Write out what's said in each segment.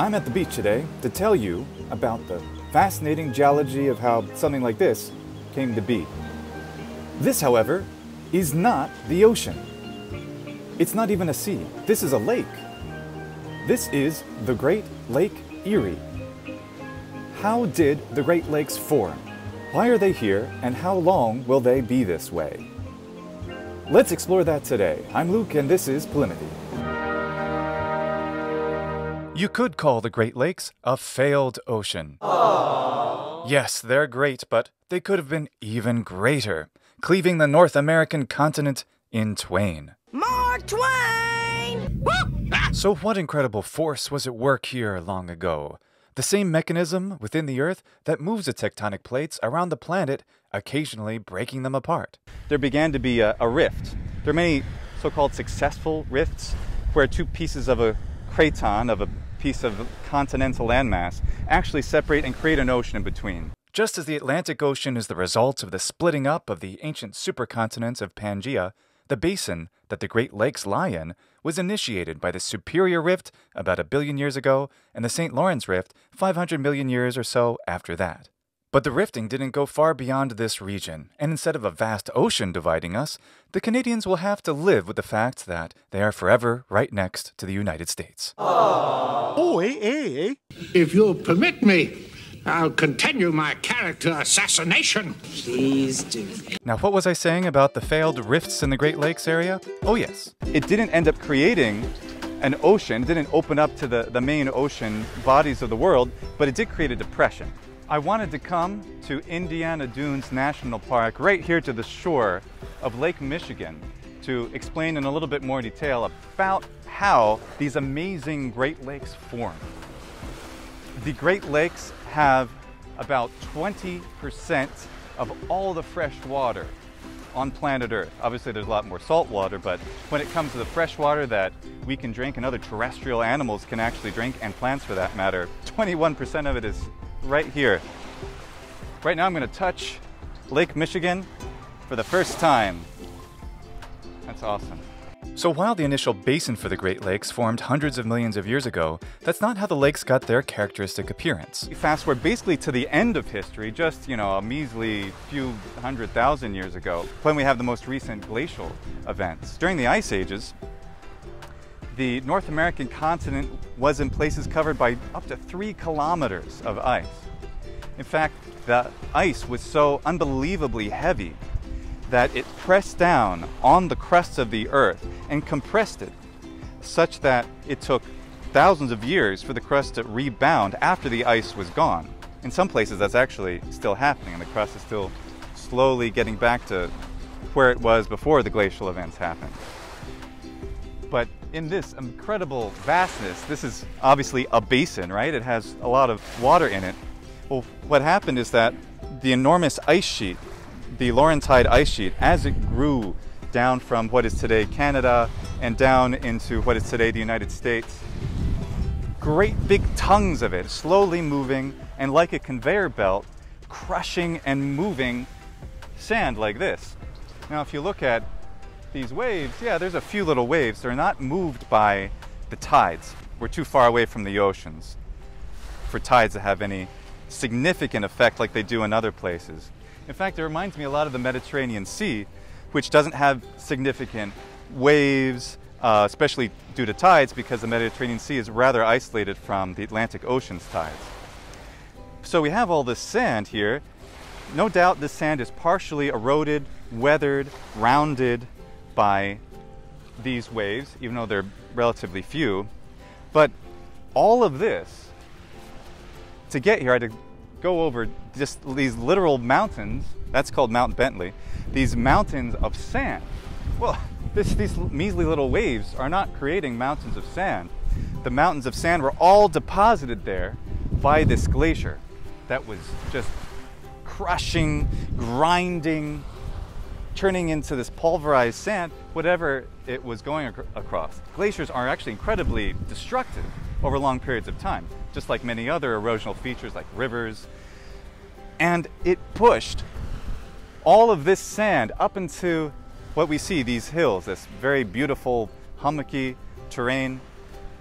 I'm at the beach today to tell you about the fascinating geology of how something like this came to be. This, however, is not the ocean. It's not even a sea. This is a lake. This is the Great Lake Erie. How did the Great Lakes form? Why are they here, and how long will they be this way? Let's explore that today. I'm Luke, and this is Polymathy. You could call the Great Lakes a failed ocean. Aww. Yes, they're great, but they could have been even greater, cleaving the North American continent in twain. Mark Twain! Ah! so, what incredible force was at work here long ago? The same mechanism within the Earth that moves the tectonic plates around the planet, occasionally breaking them apart. There began to be a, a rift. There are many so called successful rifts where two pieces of a craton, of a piece of continental landmass actually separate and create an ocean in between. Just as the Atlantic Ocean is the result of the splitting up of the ancient supercontinent of Pangaea, the basin that the Great Lakes lie in was initiated by the Superior Rift about a billion years ago and the St. Lawrence Rift 500 million years or so after that. But the rifting didn't go far beyond this region, and instead of a vast ocean dividing us, the Canadians will have to live with the fact that they are forever right next to the United States. Oh, eh, eh, eh? If you'll permit me, I'll continue my character assassination. Please do. Now, what was I saying about the failed rifts in the Great Lakes area? Oh, yes. It didn't end up creating an ocean, it didn't open up to the, the main ocean bodies of the world, but it did create a depression. I wanted to come to Indiana Dunes National Park, right here to the shore of Lake Michigan, to explain in a little bit more detail about how these amazing Great Lakes form. The Great Lakes have about 20% of all the fresh water on planet Earth. Obviously, there's a lot more salt water, but when it comes to the fresh water that we can drink and other terrestrial animals can actually drink, and plants for that matter, 21% of it is right here. Right now I'm going to touch Lake Michigan for the first time. That's awesome. So while the initial basin for the Great Lakes formed hundreds of millions of years ago, that's not how the lakes got their characteristic appearance. Fast forward basically to the end of history, just, you know, a measly few hundred thousand years ago, when we have the most recent glacial events. During the ice ages, the North American continent was in places covered by up to three kilometers of ice. In fact, the ice was so unbelievably heavy that it pressed down on the crust of the earth and compressed it such that it took thousands of years for the crust to rebound after the ice was gone. In some places, that's actually still happening, and the crust is still slowly getting back to where it was before the glacial events happened. But in this incredible vastness, this is obviously a basin, right? It has a lot of water in it. Well, what happened is that the enormous ice sheet, the Laurentide ice sheet, as it grew down from what is today Canada and down into what is today the United States, great big tongues of it slowly moving and like a conveyor belt, crushing and moving sand like this. Now, if you look at these waves, yeah, there's a few little waves. They're not moved by the tides. We're too far away from the oceans for tides to have any significant effect like they do in other places. In fact, it reminds me a lot of the Mediterranean Sea, which doesn't have significant waves, uh, especially due to tides, because the Mediterranean Sea is rather isolated from the Atlantic Ocean's tides. So we have all this sand here. No doubt this sand is partially eroded, weathered, rounded, by these waves, even though they're relatively few. But all of this, to get here, I had to go over just these literal mountains. That's called Mount Baldy. These mountains of sand. Well, this, these measly little waves are not creating mountains of sand. The mountains of sand were all deposited there by this glacier that was just crushing, grinding, turning into this pulverized sand, whatever it was going ac across. Glaciers are actually incredibly destructive over long periods of time, just like many other erosional features like rivers. And it pushed all of this sand up into what we see, these hills, this very beautiful hummocky terrain,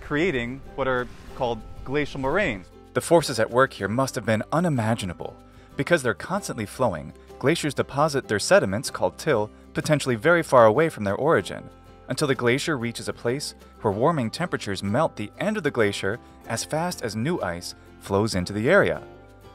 creating what are called glacial moraines. The forces at work here must have been unimaginable. Because they're constantly flowing, glaciers deposit their sediments, called till, potentially very far away from their origin, until the glacier reaches a place where warming temperatures melt the end of the glacier as fast as new ice flows into the area.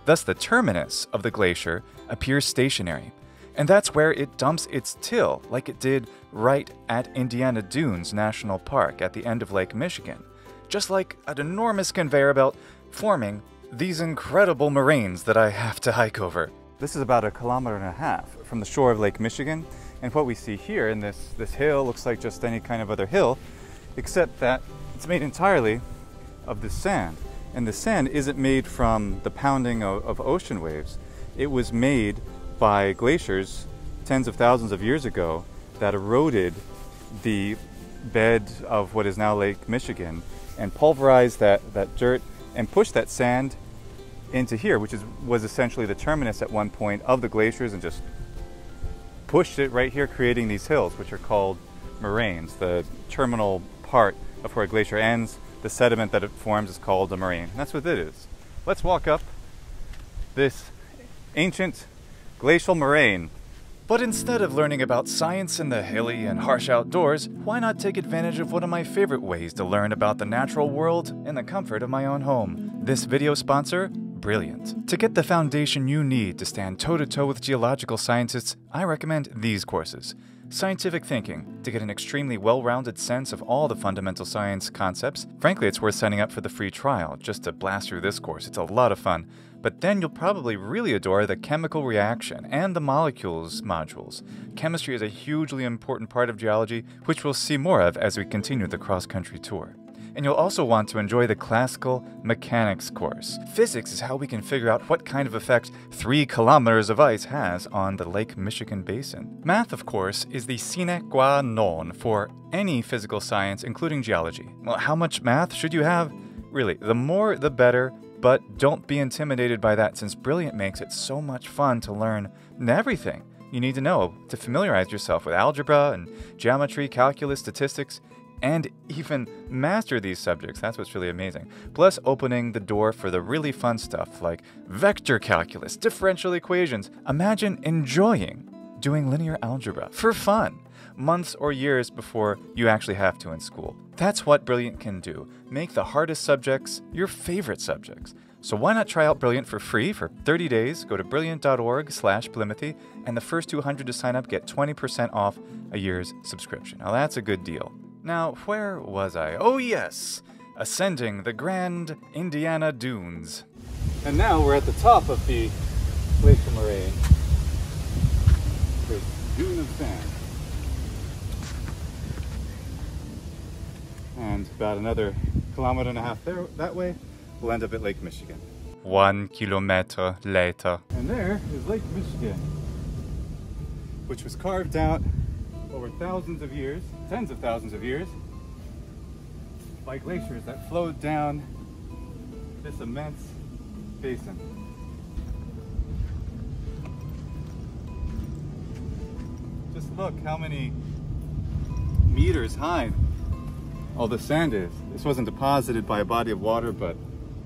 Thus, the terminus of the glacier appears stationary, and that's where it dumps its till, like it did right at Indiana Dunes National Park at the end of Lake Michigan, just like an enormous conveyor belt forming these incredible moraines that I have to hike over. This is about a kilometer and a half from the shore of Lake Michigan, and what we see here in this, this hill looks like just any kind of other hill, except that it's made entirely of this sand. And the sand isn't made from the pounding of, of ocean waves. It was made by glaciers tens of thousands of years ago that eroded the bed of what is now Lake Michigan and pulverized that, that dirt and pushed that sand into here, which is, was essentially the terminus at one point of the glaciers and just pushed it right here, creating these hills, which are called moraines. The terminal part of where a glacier ends, the sediment that it forms is called a moraine. that's what it is. Let's walk up this ancient glacial moraine. But instead of learning about science in the hilly and harsh outdoors, why not take advantage of one of my favorite ways to learn about the natural world in the comfort of my own home? This video sponsor, Brilliant. To get the foundation you need to stand toe to toe with geological scientists, I recommend these courses. Scientific Thinking, to get an extremely well rounded sense of all the fundamental science concepts. Frankly, it's worth signing up for the free trial just to blast through this course. It's a lot of fun. But then you'll probably really adore the chemical reaction and the molecules modules. Chemistry is a hugely important part of geology, which we'll see more of as we continue the cross country tour. And you'll also want to enjoy the classical mechanics course. Physics is how we can figure out what kind of effect three kilometers of ice has on the Lake Michigan basin. Math, of course, is the sine qua non for any physical science, including geology. Well, how much math should you have? Really, the more the better, but don't be intimidated by that since Brilliant makes it so much fun to learn everything you need to know to familiarize yourself with algebra and geometry, calculus, statistics, and even master these subjects. That's what's really amazing. Plus, opening the door for the really fun stuff like vector calculus, differential equations. Imagine enjoying doing linear algebra for fun months or years before you actually have to in school. That's what Brilliant can do make the hardest subjects your favorite subjects. So why not try out Brilliant for free for 30 days? Go to brilliant.org slash polyMATHY, and the first 200 to sign up get 20% off a year's subscription. Now that's a good deal. Now, where was I? Oh yes! Ascending the grand Indiana Dunes. And now we're at the top of the glacial moraine. This dune of sand. and about another kilometer and a half there that way, we'll end up at Lake Michigan. One kilometer later. And there is Lake Michigan, which was carved out over thousands of years, tens of thousands of years, by glaciers that flowed down this immense basin. Just look how many meters high all the sand is. This wasn't deposited by a body of water, but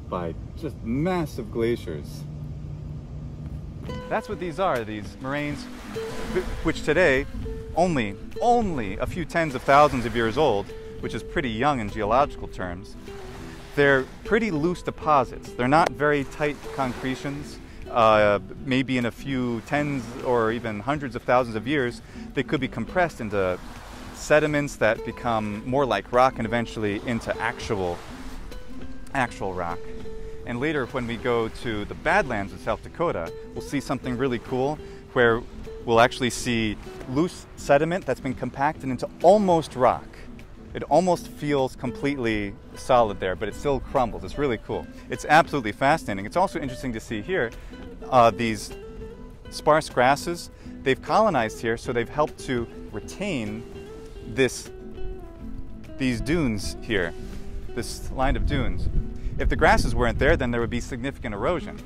by just massive glaciers. That's what these are, these moraines, which today, only, only a few tens of thousands of years old, which is pretty young in geological terms, they're pretty loose deposits. They're not very tight concretions. Uh, maybe in a few tens or even hundreds of thousands of years, they could be compressed into sediments that become more like rock and eventually into actual, actual rock. And later when we go to the Badlands of South Dakota, we'll see something really cool where we'll actually see loose sediment that's been compacted into almost rock. It almost feels completely solid there, but it still crumbles. It's really cool. It's absolutely fascinating. It's also interesting to see here uh, these sparse grasses. They've colonized here, so they've helped to retain this, these dunes here, this line of dunes. If the grasses weren't there, then there would be significant erosion.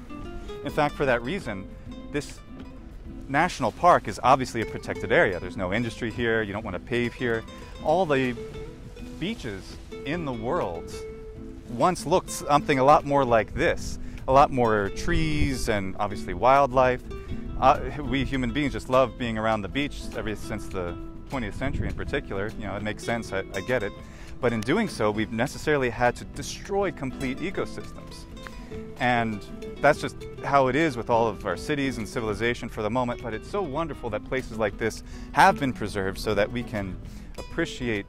In fact, for that reason, this national park is obviously a protected area. There's no industry here, you don't want to pave here. All the beaches in the world once looked something a lot more like this a lot more trees and obviously wildlife. Uh, we human beings just love being around the beach ever since the 20th century in particular. You know, it makes sense, I, I get it. But in doing so, we've necessarily had to destroy complete ecosystems. And that's just how it is with all of our cities and civilization for the moment. But it's so wonderful that places like this have been preserved so that we can appreciate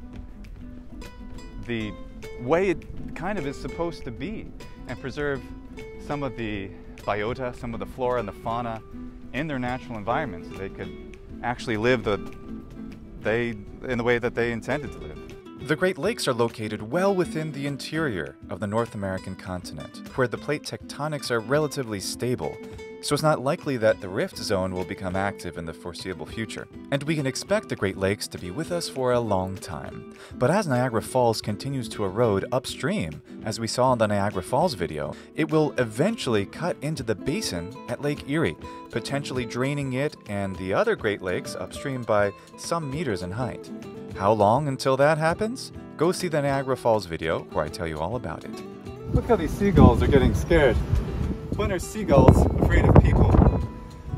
the way it kind of is supposed to be and preserve some of the biota, some of the flora and the fauna in their natural environment so they could actually live the, they, in the way that they intended to live. The Great Lakes are located well within the interior of the North American continent, where the plate tectonics are relatively stable so it's not likely that the rift zone will become active in the foreseeable future. And we can expect the Great Lakes to be with us for a long time. But as Niagara Falls continues to erode upstream, as we saw in the Niagara Falls video, it will eventually cut into the basin at Lake Erie, potentially draining it and the other Great Lakes upstream by some meters in height. How long until that happens? Go see the Niagara Falls video where I tell you all about it. Look how these seagulls are getting scared. When are seagulls afraid of people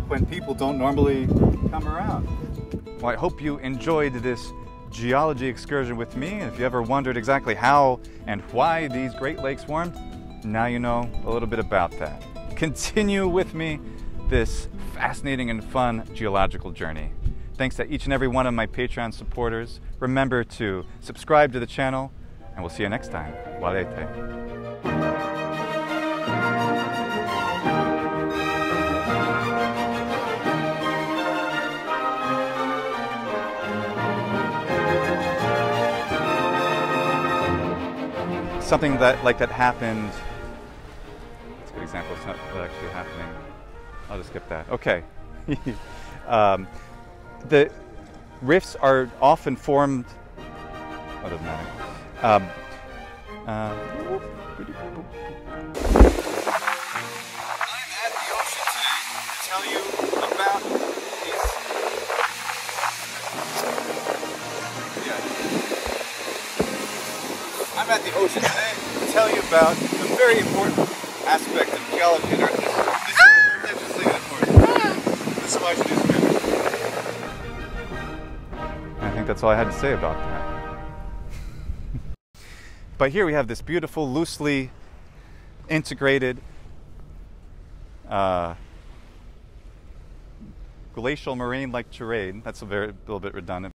when people don't normally come around? Well, I hope you enjoyed this geology excursion with me. And if you ever wondered exactly how and why these Great Lakes formed, now you know a little bit about that. Continue with me this fascinating and fun geological journey. Thanks to each and every one of my Patreon supporters. Remember to subscribe to the channel, and we'll see you next time. Valete. something that like that happened. That's a good example. It's not actually happening. I'll just skip that. Okay. um, the rifts are often formed. Oh, doesn't matter. Um, uh, tell you about. Yeah. I'm at the ocean today to tell you about a very important that's all I had to say about that. but here we have this beautiful, loosely integrated uh, glacial moraine like terrain. That's a very little bit redundant.